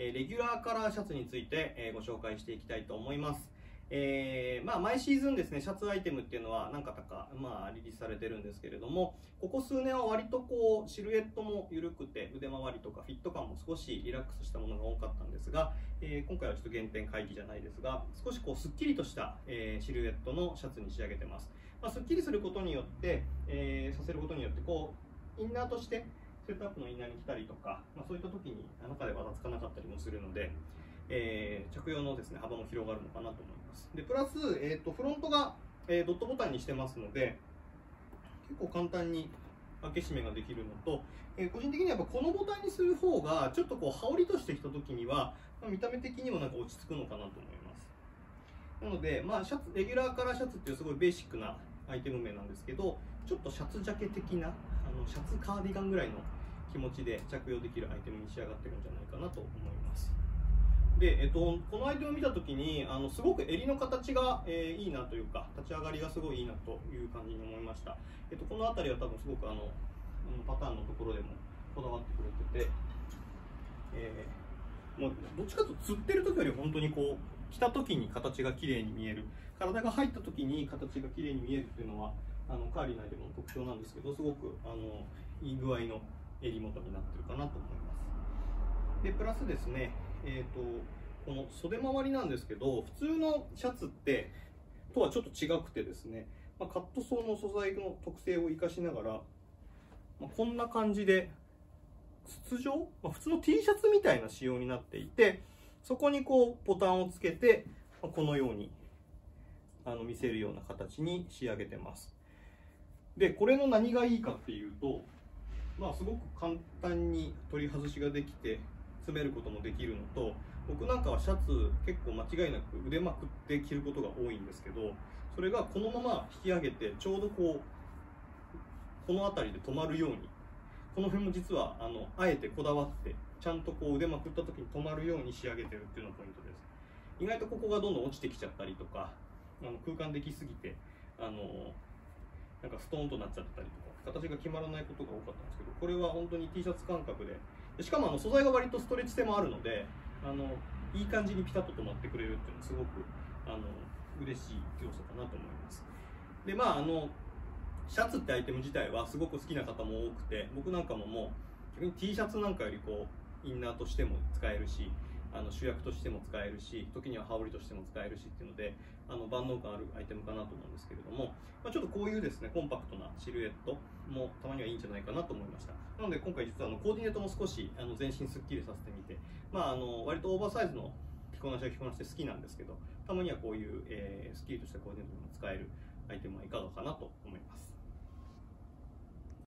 えレギュラーカラーシャツについて、えご紹介していきたいと思います。えー、まあ、毎シーズンですね、シャツアイテムっていうのは何方か、まあ、リリースされてるんですけれども、ここ数年は割とこう、シルエットも緩くて、腕回りとかフィット感も少しリラックスしたものが多かったんですが、えー、今回はちょっと原点回帰じゃないですが、少しこう、スッキリとした、えー、シルエットのシャツに仕上げてます。まあ、スッキリすることによって、えさせることによって、こう、インナーとして、セットアップのインナーに来たりとか、まあ、そういった時に中でばたつかなかったりもするので、えー、着用のですね幅も広がるのかなと思います。でプラス、えーと、フロントが、えー、ドットボタンにしてますので結構簡単に開け閉めができるのと、えー、個人的にはやっぱこのボタンにする方がちょっとこう羽織としてきた時には、まあ、見た目的にもなんか落ち着くのかなと思います。なので、まあ、シャツレギュラーカラーシャツっていうすごいベーシックなアイテム名なんですけどちょっとシャツジャケ的なあのシャツカーディガンぐらいの気持ちで着用できるアイテムに仕上がってるんじゃないかなと思います。で、えっと、このアイテムを見たときにあのすごく襟の形が、えー、いいなというか立ち上がりがすごいいいなという感じに思いました、えっと、この辺りは多分すごくあのパターンのところでもこだわってくれてて、えー、もうどっちかというと釣ってる時より本当にこう着た時に形が綺麗に見える体が入った時に形が綺麗に見えるっていうのはあのカーリー内でも特徴なんですけどすごくあのいい具合の襟元になってるかなと思います。でプラスですねえーと、この袖回りなんですけど普通のシャツってとはちょっと違くてですね、まあ、カットソーの素材の特性を生かしながら、まあ、こんな感じで筒状、まあ、普通の T シャツみたいな仕様になっていてそこにこうボタンをつけて、まこのようにあの見せるような形に仕上げてます。でこれの何がいいかっていうとまあすごく簡単に取り外しができて詰めることもできるのと僕なんかはシャツ結構間違いなく腕まくって着ることが多いんですけどそれがこのまま引き上げてちょうどこうこの辺りで止まるようにこの辺も実はあのあえてこだわってちゃんとこう腕まくった時に止まるように仕上げてるっていうのがポイントです。意外とここがどんどん落ちてきちゃったりとかあの空間できすぎてあのなんかストーンとなっちゃったりとか。形が決まらないことが多かったんですけどこれは本当に T シャツ感覚で。しかもあの素材が割とストレッチ性もあるのであのいい感じにピタッと止まってくれるっていうのはすごくあの嬉しい要素かなと思います。でまああのシャツってアイテム自体はすごく好きな方も多くて僕なんかももう逆に T シャツなんかよりこうインナーとしても使えるしあの主役としても使えるし時には羽織としても使えるしっていうのであの万能感あるアイテムかなと思うんですけれども、まあ、ちょっとこういうですねコンパクトなシルエットもたまにはいいんじゃないかなと思いました。なので今回実はあのコーディネートも少しあの全身すっきりさせてみて、まあ、あの割とオーバーサイズの着こなしは着こなしで好きなんですけどたまにはこういう、えー、スッキリとしたコーディネートにも使えるアイテムはいかがかなと思います。